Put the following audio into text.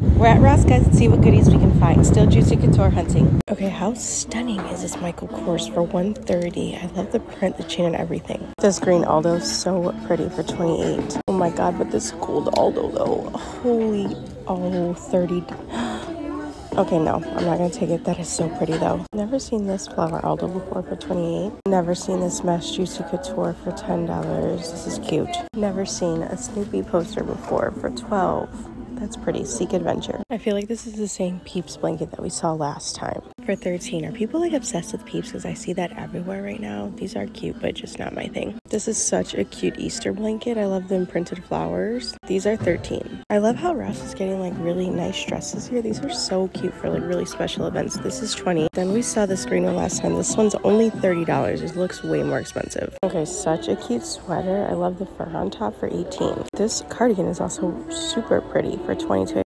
We're at Ross, guys, and see what goodies we can find. Still Juicy Couture hunting. Okay, how stunning is this Michael Kors for 130 I love the print, the chain, and everything. This green Aldo so pretty for 28 Oh my god, but this gold Aldo, though. Holy, oh, 30 Okay, no, I'm not gonna take it. That is so pretty though. Never seen this flower Aldo before for 28 Never seen this mesh Juicy Couture for $10. This is cute. Never seen a Snoopy poster before for 12 that's pretty. Seek adventure. I feel like this is the same Peeps blanket that we saw last time. For 13 are people like obsessed with Peeps? Because I see that everywhere right now. These are cute, but just not my thing. This is such a cute Easter blanket. I love the imprinted flowers. These are 13 I love how Ross is getting like really nice dresses here. These are so cute for like really special events. This is 20 Then we saw this green one last time. This one's only $30. It looks way more expensive. Okay, such a cute sweater. I love the fur on top for 18 This cardigan is also super pretty for 22